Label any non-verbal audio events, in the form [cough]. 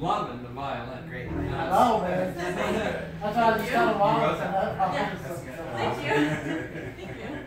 loving the violin. Great. I know, oh, man. That's how I just Thank you. Thank you. [laughs]